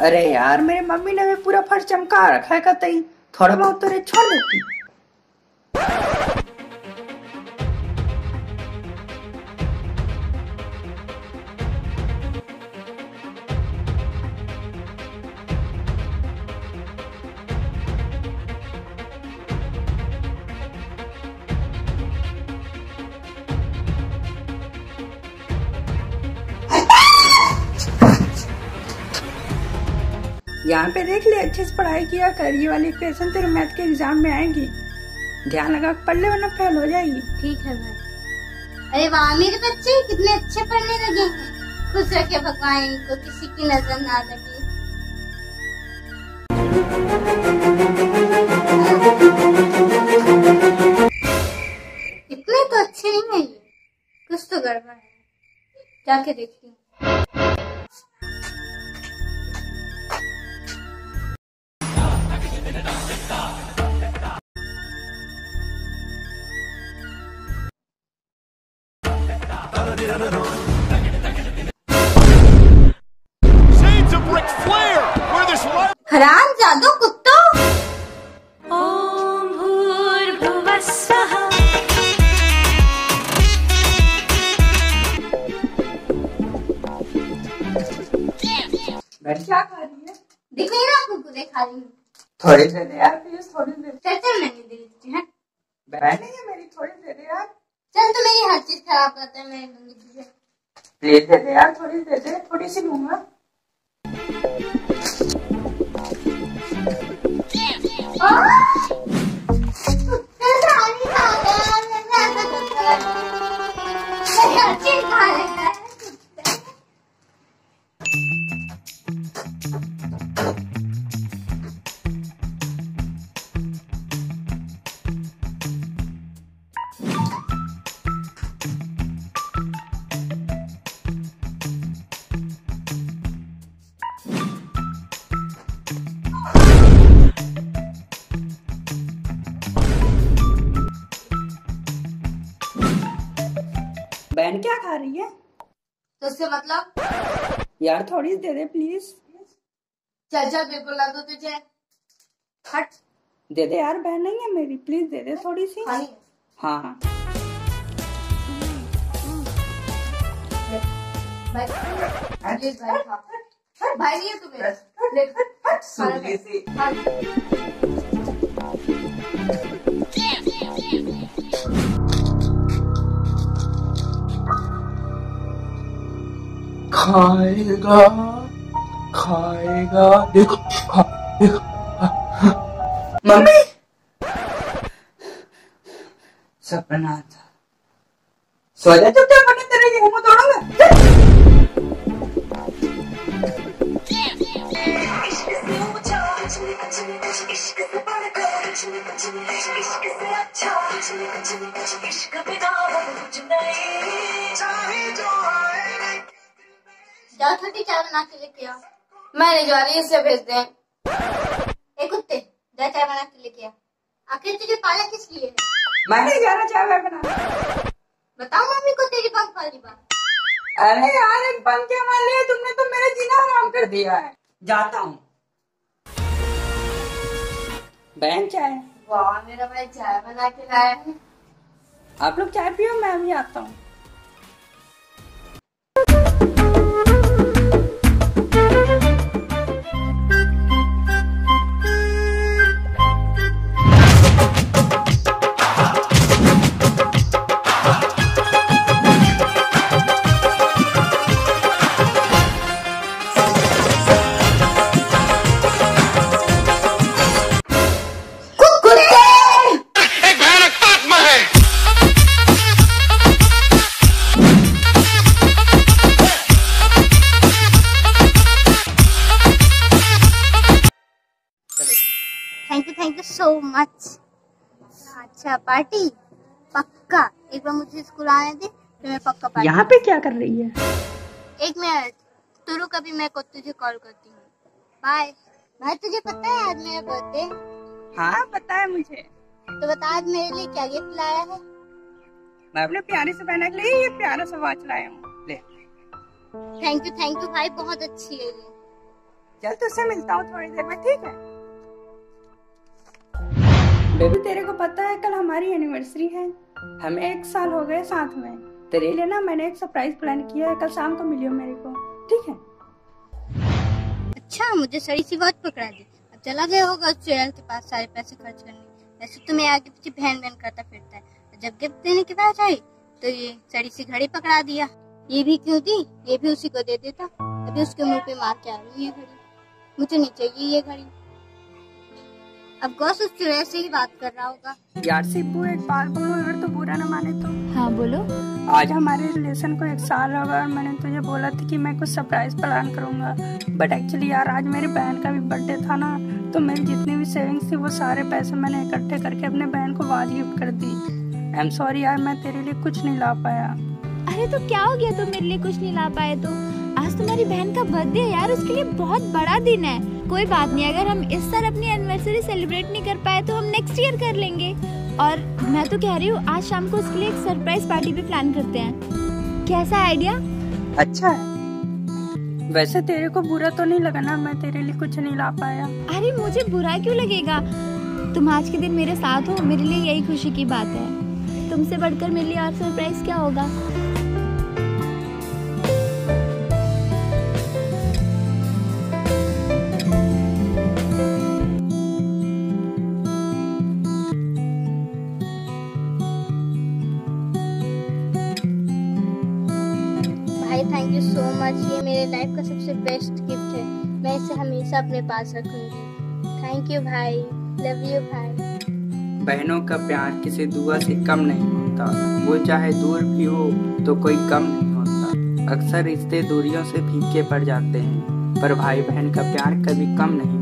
अरे यार, मेरी मम्मी ने भी पूरा फर्श चमका रखा है कतई। थोड़ा बहुत तो रे छोड़ देती। यहाँ पे देख ले, अच्छे से पढ़ाई किया, कर ये वाली क्वेश्चन तेरे मैथ के एग्ज़ाम में आएँगी। ध्यान लगा, पढ़ ले वरना फेल हो जाएगी। ठीक है भाई। अरे वाह मेरे बच्चे, कितने अच्छे पढ़ने लगे हैं। खुश रखे भगवान, इनको किसी की नज़र ना लगे। इतने तो अच्छे नहीं है ये। कुछ तो गड़बड़ है। जाके देखती हराम जादू कुत्तों। बहन क्या खा रही है? दिख नहीं रहा कुकुरे खा रही हूँ। थोड़ी दे दे यार प्लीज़ थोड़ी दे दे चल चल मैंने दे देती है? बहन है ये मेरी थोड़ी दे दे यार। चल तो मेरी हर चीज़ खराब करता है मैं दूँगी प्लीज़ दे दे यार थोड़ी दे दे थोड़ी सी लूँगा। बहन क्या खा रही है? तो उससे मतलब? यार थोड़ी दे दे प्लीज़ चल चल बिल्कुल ला दो तुझे। हट। दे दे यार बहन नहीं है मेरी प्लीज़ दे दे थोड़ी सी। है। हाँ। भाई भाई खा भाई नहीं है तुम्हें। खाएगा खाएगा। देखो खा देखो मम्मी! सपना था। सो जा चुप चाप बने तेरे ये मुँह तोड़ूँगा जाओ छोटी चाय बना के लेके आओ। मैं नहीं जा रही इसे भेज दे। ए कुत्ते जा चाय बना के लेके आ। आखिर तुझे पाला किस लिए है? मैं नहीं जा रहा चाय वाय बना बताओ मम्मी को तेरी पंख वाली बात। अरे यार एक बन के मान लिया तुमने तो मेरा जीना आराम कर दिया है। जाता हूँ। बहन चाय। वाह मेरा भाई चाय बना के लाया है। आप लोग चाय पियो मैं अभी आता हूँ। सो मच अच्छा पार्टी? पक्का? एक बार मुझे स्कूल आने दे तो मैं पक्का पार्टी यहाँ पे क्या कर रही है? एक मिनट तू रुक अभी मैं को तुझे कॉल करती हूँ। बाय भाई तुझे पता है आज मेरा बर्थडे हाँ पता है मुझे। तो बता आज मेरे लिए क्या गिफ्ट लाया है? मैं अपने प्यारे से बहना के लिए ये प्यारा सा वॉच लाया हूँ। ले। थैंक यू थैंक यू भाई बहुत अच्छी है ये। चल तुझसे मिलता हूँ थोड़ी देर में ठीक है? बेबी, तेरे को पता है कल हमारी एनिवर्सरी है। हमें एक साल हो गए साथ में। तेरे लिए ना मैंने एक सरप्राइज़ प्लान किया है, कल शाम को मिलियो मेरे को। ठीक है? अच्छा मुझे सड़ी सी बात पकड़ा दी। अब चला गया होगा उस चुड़ैल के पास सारे पैसे खर्च करने। वैसे तो मैं आगे पीछे बहन बहन करता फिरता है। जब गिफ्ट देने की बात आई तो ये सड़ी सी घड़ी पकड़ा दिया। ये भी क्यों दी? ये भी उसी को दे देता। अभी उसके मुँह पे मार के आ रही है घड़ी। मुझे नहीं चाहिए ये घड़ी। अब गौस उस चुड़ैल से ही बात कर रहा होगा। यार सिब्बू एक बात बोलो अगर तो बुरा ना माने तो। हाँ बोलो। आज हमारे रिलेशन को एक साल होगा और मैंने तुझे बोला था कि मैं कुछ सरप्राइज़ प्लान करूँगा। बट एक्चुअली यार आज मेरी बहन का भी बर्थडे था ना तो मेरी जितनी भी सेविंग्स थी वो सारे पैसे मैंने इकट्ठे करके अपने बहन को आज गिफ्ट कर दी। आई एम सॉरी यार मैं तेरे लिए कुछ नहीं ला पाया। अरे तो क्या हो गया? तुम मेरे लिए कुछ नहीं ला पाए तो। आज तुम्हारी बहन का बर्थडे है यार उसके लिए बहुत बड़ा दिन है। कोई बात नहीं अगर हम इस साल अपनी एनिवर्सरी सेलिब्रेट नहीं कर पाए तो हम नेक्स्ट ईयर कर लेंगे। और मैं तो कह रही हूँ आज शाम को उसके लिए एक सरप्राइज़ पार्टी भी प्लान करते हैं। कैसा आइडिया अच्छा है। वैसे तेरे को बुरा तो नहीं लगा ना? मैं तेरे लिए कुछ नहीं ला पाया। अरे मुझे बुरा क्यों लगेगा? तुम आज के दिन मेरे साथ हो मेरे लिए यही खुशी की बात है। तुमसे बढ़कर मेरे लिए और सरप्राइज़ क्या होगा? थैंक यू सो मच ये मेरे लाइफ का सबसे बेस्ट गिफ्ट है। मैं इसे हमेशा अपने पास रखूँगी। थैंक यू भाई। लव यू भाई। बहनों का प्यार किसी दुआ से कम नहीं होता। वो चाहे दूर भी हो तो कोई कम नहीं होता। अक्सर रिश्ते दूरियों से फीके पड़ जाते हैं, पर भाई बहन का प्यार कभी कम नहीं